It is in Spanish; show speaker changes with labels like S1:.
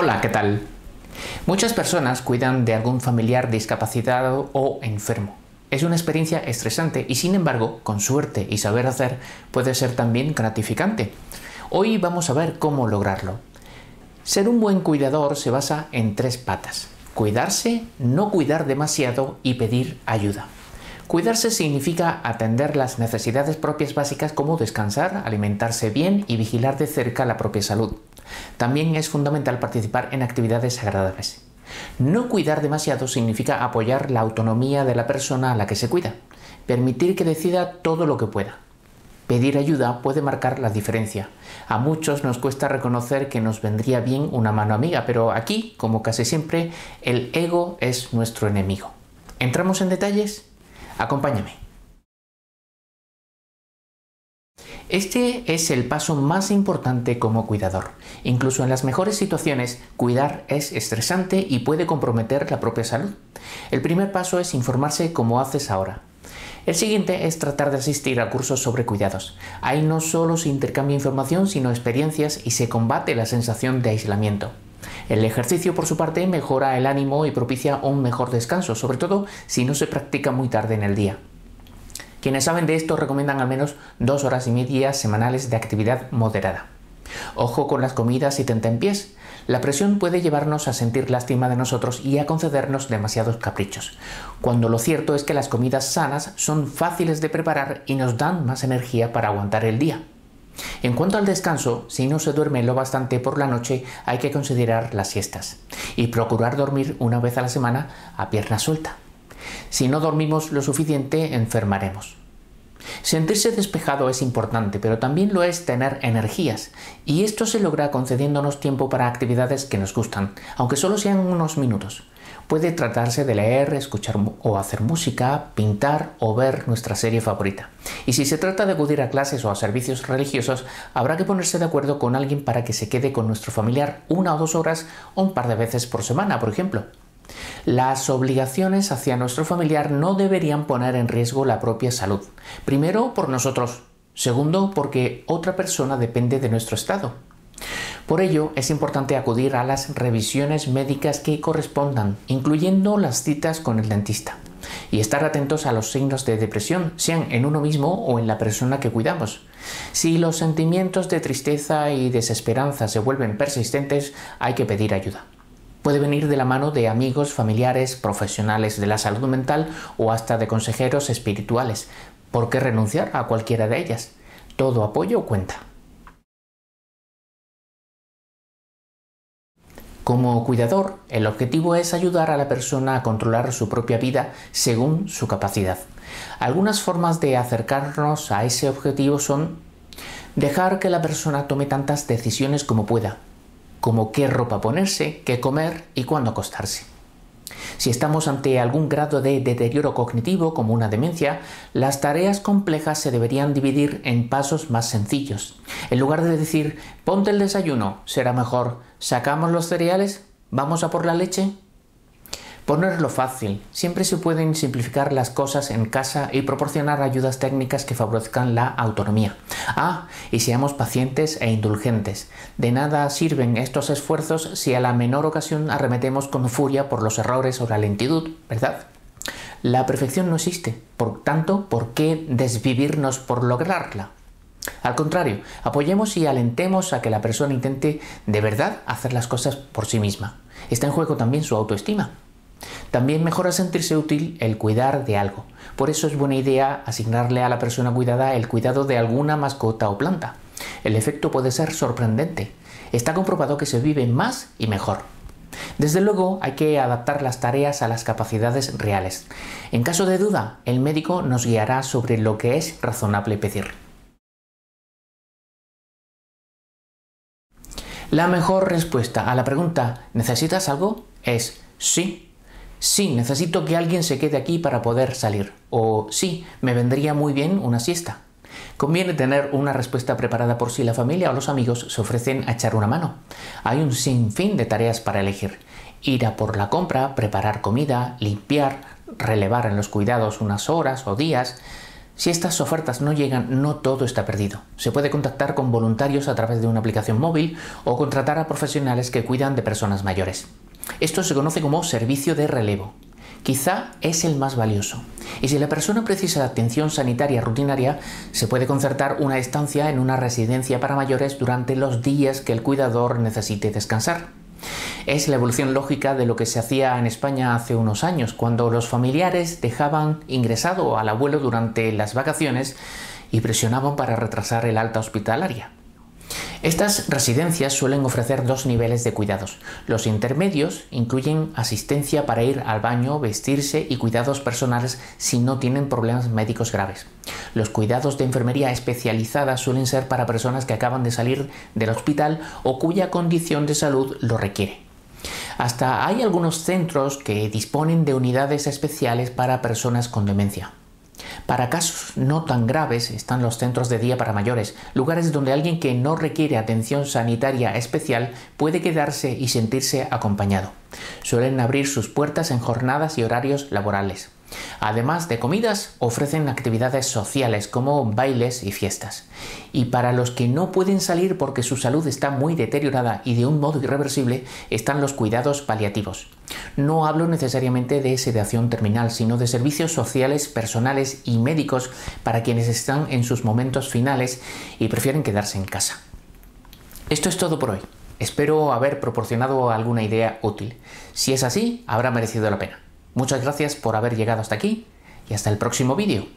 S1: Hola, ¿qué tal? Muchas personas cuidan de algún familiar discapacitado o enfermo. Es una experiencia estresante y sin embargo, con suerte y saber hacer, puede ser también gratificante. Hoy vamos a ver cómo lograrlo. Ser un buen cuidador se basa en tres patas. Cuidarse, no cuidar demasiado y pedir ayuda. Cuidarse significa atender las necesidades propias básicas como descansar, alimentarse bien y vigilar de cerca la propia salud. También es fundamental participar en actividades agradables. No cuidar demasiado significa apoyar la autonomía de la persona a la que se cuida, permitir que decida todo lo que pueda. Pedir ayuda puede marcar la diferencia. A muchos nos cuesta reconocer que nos vendría bien una mano amiga, pero aquí, como casi siempre, el ego es nuestro enemigo. ¿Entramos en detalles? Acompáñame. Este es el paso más importante como cuidador. Incluso en las mejores situaciones, cuidar es estresante y puede comprometer la propia salud. El primer paso es informarse como haces ahora. El siguiente es tratar de asistir a cursos sobre cuidados. Ahí no solo se intercambia información, sino experiencias y se combate la sensación de aislamiento. El ejercicio, por su parte, mejora el ánimo y propicia un mejor descanso, sobre todo si no se practica muy tarde en el día. Quienes saben de esto recomiendan al menos dos horas y media semanales de actividad moderada. Ojo con las comidas y tentempiés. La presión puede llevarnos a sentir lástima de nosotros y a concedernos demasiados caprichos, cuando lo cierto es que las comidas sanas son fáciles de preparar y nos dan más energía para aguantar el día. En cuanto al descanso, si no se duerme lo bastante por la noche, hay que considerar las siestas y procurar dormir una vez a la semana a pierna suelta. Si no dormimos lo suficiente, enfermaremos. Sentirse despejado es importante, pero también lo es tener energías, y esto se logra concediéndonos tiempo para actividades que nos gustan, aunque solo sean unos minutos. Puede tratarse de leer, escuchar o hacer música, pintar o ver nuestra serie favorita. Y si se trata de acudir a clases o a servicios religiosos, habrá que ponerse de acuerdo con alguien para que se quede con nuestro familiar una o dos horas o un par de veces por semana, por ejemplo. Las obligaciones hacia nuestro familiar no deberían poner en riesgo la propia salud. Primero, por nosotros. Segundo, porque otra persona depende de nuestro estado. Por ello, es importante acudir a las revisiones médicas que correspondan, incluyendo las citas con el dentista, y estar atentos a los signos de depresión, sean en uno mismo o en la persona que cuidamos. Si los sentimientos de tristeza y desesperanza se vuelven persistentes, hay que pedir ayuda. Puede venir de la mano de amigos, familiares, profesionales de la salud mental o hasta de consejeros espirituales. ¿Por qué renunciar a cualquiera de ellas? Todo apoyo cuenta. Como cuidador, el objetivo es ayudar a la persona a controlar su propia vida según su capacidad. Algunas formas de acercarnos a ese objetivo son dejar que la persona tome tantas decisiones como pueda, como qué ropa ponerse, qué comer y cuándo acostarse. Si estamos ante algún grado de deterioro cognitivo como una demencia, las tareas complejas se deberían dividir en pasos más sencillos. En lugar de decir, ponte el desayuno, será mejor, sacamos los cereales, vamos a por la leche, Ponerlo fácil. Siempre se pueden simplificar las cosas en casa y proporcionar ayudas técnicas que favorezcan la autonomía. Ah, y seamos pacientes e indulgentes. De nada sirven estos esfuerzos si a la menor ocasión arremetemos con furia por los errores o la lentitud, ¿verdad? La perfección no existe, por tanto, ¿por qué desvivirnos por lograrla? Al contrario, apoyemos y alentemos a que la persona intente de verdad hacer las cosas por sí misma. Está en juego también su autoestima. También mejora sentirse útil el cuidar de algo. Por eso es buena idea asignarle a la persona cuidada el cuidado de alguna mascota o planta. El efecto puede ser sorprendente. Está comprobado que se vive más y mejor. Desde luego hay que adaptar las tareas a las capacidades reales. En caso de duda, el médico nos guiará sobre lo que es razonable pedir. La mejor respuesta a la pregunta ¿necesitas algo? es sí Sí, necesito que alguien se quede aquí para poder salir. O sí, me vendría muy bien una siesta. Conviene tener una respuesta preparada por si la familia o los amigos se ofrecen a echar una mano. Hay un sinfín de tareas para elegir. Ir a por la compra, preparar comida, limpiar, relevar en los cuidados unas horas o días. Si estas ofertas no llegan, no todo está perdido. Se puede contactar con voluntarios a través de una aplicación móvil o contratar a profesionales que cuidan de personas mayores. Esto se conoce como servicio de relevo. Quizá es el más valioso. Y si la persona precisa de atención sanitaria rutinaria, se puede concertar una estancia en una residencia para mayores durante los días que el cuidador necesite descansar. Es la evolución lógica de lo que se hacía en España hace unos años, cuando los familiares dejaban ingresado al abuelo durante las vacaciones y presionaban para retrasar el alta hospitalaria. Estas residencias suelen ofrecer dos niveles de cuidados. Los intermedios incluyen asistencia para ir al baño, vestirse y cuidados personales si no tienen problemas médicos graves. Los cuidados de enfermería especializada suelen ser para personas que acaban de salir del hospital o cuya condición de salud lo requiere. Hasta hay algunos centros que disponen de unidades especiales para personas con demencia. Para casos no tan graves están los centros de día para mayores, lugares donde alguien que no requiere atención sanitaria especial puede quedarse y sentirse acompañado. Suelen abrir sus puertas en jornadas y horarios laborales. Además de comidas, ofrecen actividades sociales como bailes y fiestas. Y para los que no pueden salir porque su salud está muy deteriorada y de un modo irreversible, están los cuidados paliativos. No hablo necesariamente de sedación terminal, sino de servicios sociales, personales y médicos para quienes están en sus momentos finales y prefieren quedarse en casa. Esto es todo por hoy. Espero haber proporcionado alguna idea útil. Si es así, habrá merecido la pena. Muchas gracias por haber llegado hasta aquí y hasta el próximo vídeo.